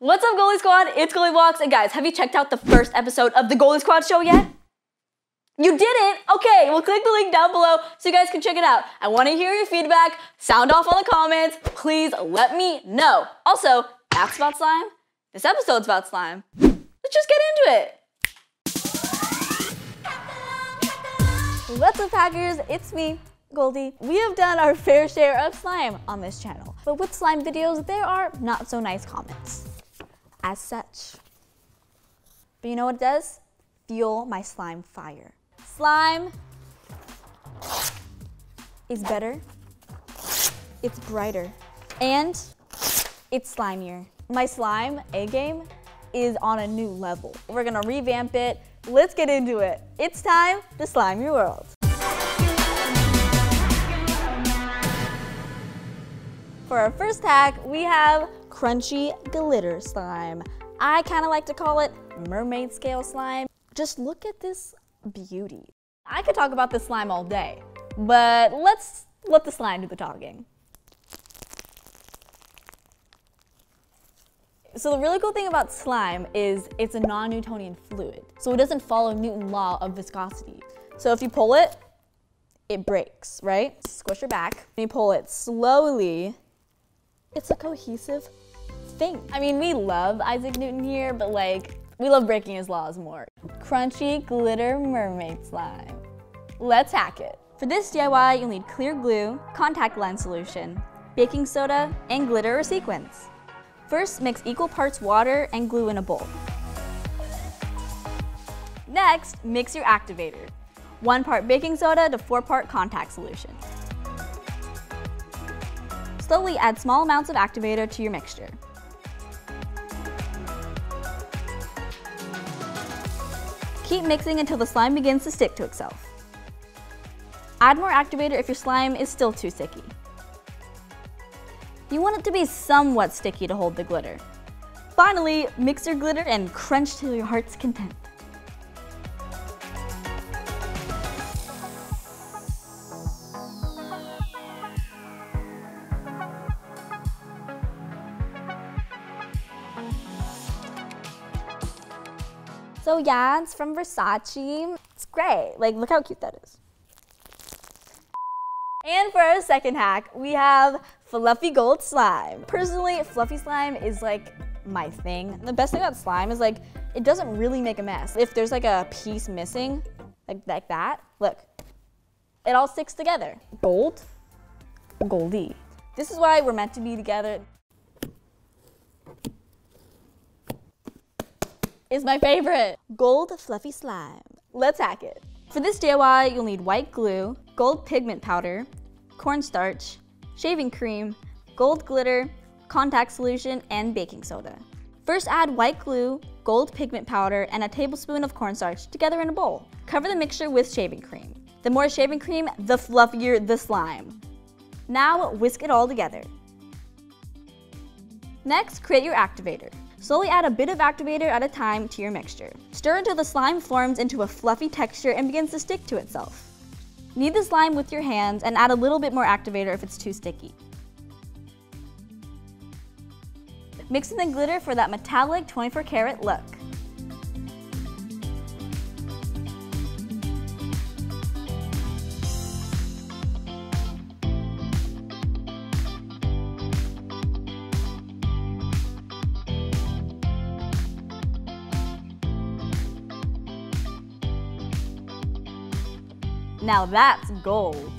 What's up, Goldie Squad? It's GoldieBlox. and guys, have you checked out the first episode of the Goldie Squad show yet? You didn't? Okay, well click the link down below so you guys can check it out. I want to hear your feedback. Sound off on the comments. Please let me know. Also, that's about slime. This episode's about slime. Let's just get into it. What's up, hackers? It's me, Goldie. We have done our fair share of slime on this channel. But with slime videos, there are not so nice comments. As such. But you know what it does? Fuel my slime fire. Slime is better, it's brighter, and it's slimier. My slime A game is on a new level. We're gonna revamp it. Let's get into it. It's time to slime your world. For our first hack, we have crunchy glitter slime. I kind of like to call it mermaid scale slime. Just look at this beauty. I could talk about this slime all day, but let's let the slime do the talking. So the really cool thing about slime is it's a non-Newtonian fluid. So it doesn't follow Newton's law of viscosity. So if you pull it, it breaks, right? Squish your back. And you pull it slowly, it's a cohesive I mean, we love Isaac Newton here, but like, we love breaking his laws more. Crunchy glitter mermaid slime. Let's hack it. For this DIY, you'll need clear glue, contact lens solution, baking soda, and glitter or sequins. First, mix equal parts water and glue in a bowl. Next, mix your activator. One part baking soda to four part contact solution. Slowly add small amounts of activator to your mixture. Keep mixing until the slime begins to stick to itself. Add more activator if your slime is still too sticky. You want it to be somewhat sticky to hold the glitter. Finally, mix your glitter and crunch to your heart's content. So yeah, it's from Versace. It's great. Like, look how cute that is. And for our second hack, we have fluffy gold slime. Personally, fluffy slime is like my thing. The best thing about slime is like, it doesn't really make a mess. If there's like a piece missing, like, like that, look, it all sticks together. Gold, Goldie. This is why we're meant to be together. Is my favorite. Gold fluffy slime. Let's hack it. For this DIY, you'll need white glue, gold pigment powder, cornstarch, shaving cream, gold glitter, contact solution, and baking soda. First add white glue, gold pigment powder, and a tablespoon of cornstarch together in a bowl. Cover the mixture with shaving cream. The more shaving cream, the fluffier the slime. Now whisk it all together. Next, create your activator. Slowly add a bit of activator at a time to your mixture. Stir until the slime forms into a fluffy texture and begins to stick to itself. Knead the slime with your hands and add a little bit more activator if it's too sticky. Mix in the glitter for that metallic 24 karat look. Now that's gold.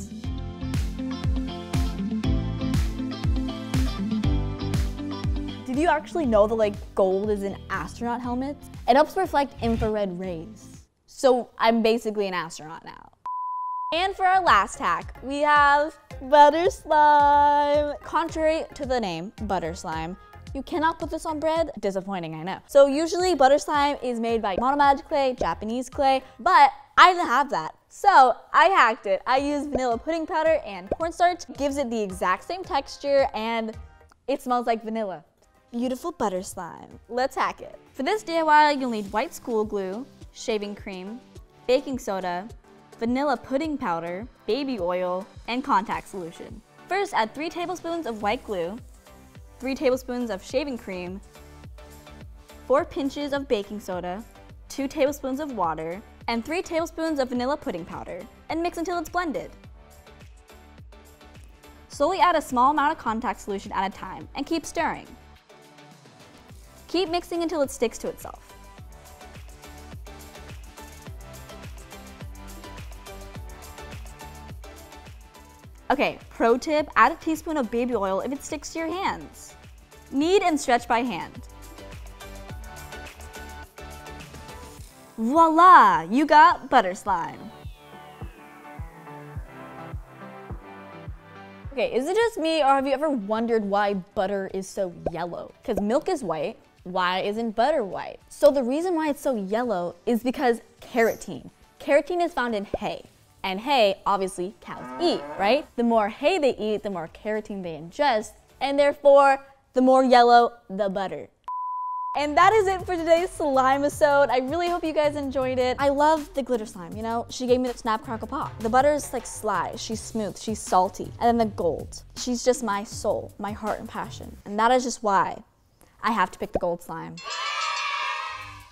Did you actually know that like gold is in astronaut helmets? It helps reflect infrared rays. So I'm basically an astronaut now. And for our last hack, we have butter slime. Contrary to the name, butter slime, you cannot put this on bread. Disappointing, I know. So usually butter slime is made by monomad clay, Japanese clay, but I didn't have that. So I hacked it. I used vanilla pudding powder and cornstarch. Gives it the exact same texture and it smells like vanilla. Beautiful butter slime. Let's hack it. For this DIY, you'll need white school glue, shaving cream, baking soda, vanilla pudding powder, baby oil, and contact solution. First, add 3 tablespoons of white glue, 3 tablespoons of shaving cream, four pinches of baking soda, two tablespoons of water, and three tablespoons of vanilla pudding powder, and mix until it's blended. Slowly add a small amount of contact solution at a time and keep stirring. Keep mixing until it sticks to itself. Okay, pro tip, add a teaspoon of baby oil if it sticks to your hands. Knead and stretch by hand. Voila, you got butter slime. Okay, is it just me or have you ever wondered why butter is so yellow? Because milk is white, why isn't butter white? So the reason why it's so yellow is because carotene. Carotene is found in hay. And hay, obviously, cows eat, right? The more hay they eat, the more carotene they ingest, and therefore, the more yellow the butter. And that is it for today's slime episode. I really hope you guys enjoyed it. I love the glitter slime, you know? She gave me the snap crackle pop. The butter is like sly, she's smooth, she's salty. And then the gold. She's just my soul, my heart and passion. And that is just why I have to pick the gold slime.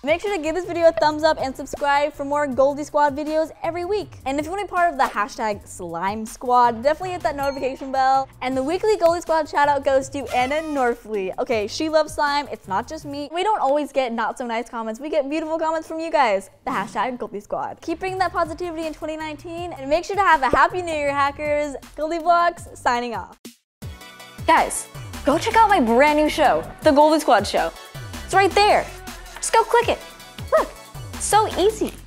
Make sure to give this video a thumbs up and subscribe for more Goldie Squad videos every week. And if you want to be part of the hashtag slime squad, definitely hit that notification bell. And the weekly Goldie Squad shout out goes to Anna Norfleet. Okay, she loves slime. It's not just me. We don't always get not so nice comments. We get beautiful comments from you guys. The hashtag Goldie Squad. Keep bringing that positivity in 2019 and make sure to have a happy new year, hackers. GoldieBlox signing off. Guys, go check out my brand new show, The Goldie Squad Show. It's right there. Just go click it. Look, so easy.